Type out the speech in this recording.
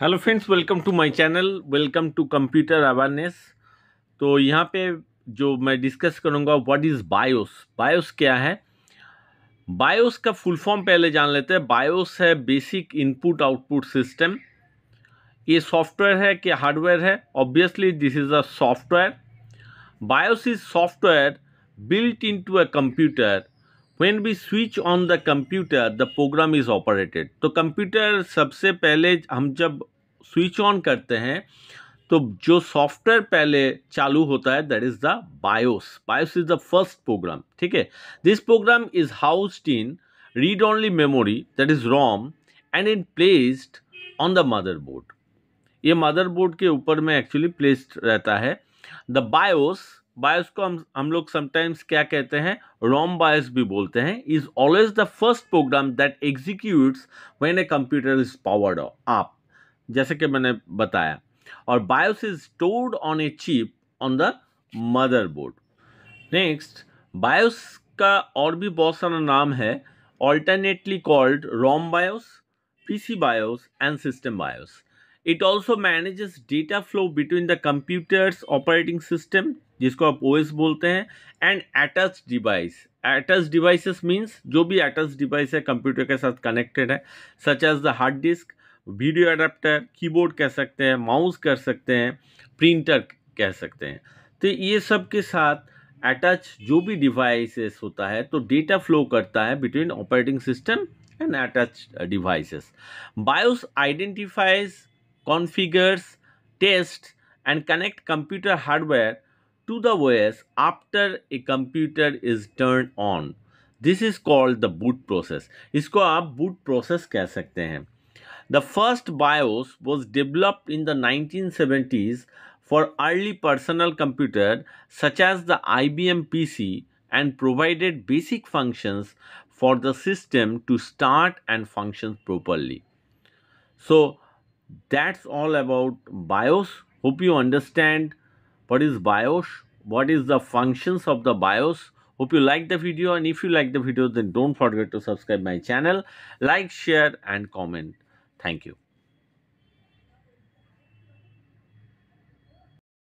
Hello friends welcome to my channel welcome to computer awareness तो यहाँ पे जो मैं डिस्कस करूँगा व्हाट इज़ बायोस बायोस क्या है? बायोस का फुल फॉर्म पहले जान लेते हैं। बायोस है बेसिक इनपुट आउटपुट सिस्टम ये सॉफ्टवेयर है कि हार्डवेयर है? Obviously this is a software BIOS is software built in to a computer when we switch on the computer, the program is operated. तो कंप्यूटर सबसे पहले हम जब स्विच ऑन करते हैं तो जो सॉफ्टवेयर पहले चालू होता है that is the BIOS BIOS is the first program ठीक है? This program is housed in read only memory that is ROM and in placed on the motherboard ये मदरबोर्ड के ऊपर में एक्चुअली प्लेस्ड रहता है. द बायोस बायोस को हम हम लोग समटाइम्स क्या कहते हैं? रोम बायोस भी बोलते हैं। Is always the first program that executes when a computer is powered आप जैसे कि मैंने बताया। और BIOS is stored on a chip on the motherboard next BIOS का और भी बहुत सारा नाम है। Alternately called ROM BIOS PC BIOS and system BIOS it also manages data flow between the computer's operating system जिसको आप ओएस बोलते हैं and attach device attach devices means जो भी एटच डिवाइस है कंप्यूटर के साथ कनेक्टेड है such as the hard disk video adapter keyboard कह सकते हैं माउस कर सकते हैं प्रिंटर कह सकते हैं. तो ये सब के साथ अटैच जो भी डिवाइसेस होता है तो डेटा फ्लो करता है between operating system and attach devices BIOS identifies configures test and connect computer hardware to the OS after a computer is turned on. This is called the boot process. इसको आप boot process कह सकते हैं The first BIOS was developed in the 1970s for early personal computer such as the IBM PC and provided basic functions for the system to start and function properly. So that's all about BIOS. Hope you understand what is BIOS, what is the functions of the BIOS. Hope you like the video and if you like the video then don't forget to subscribe my channel, like, share and comment. Thank you.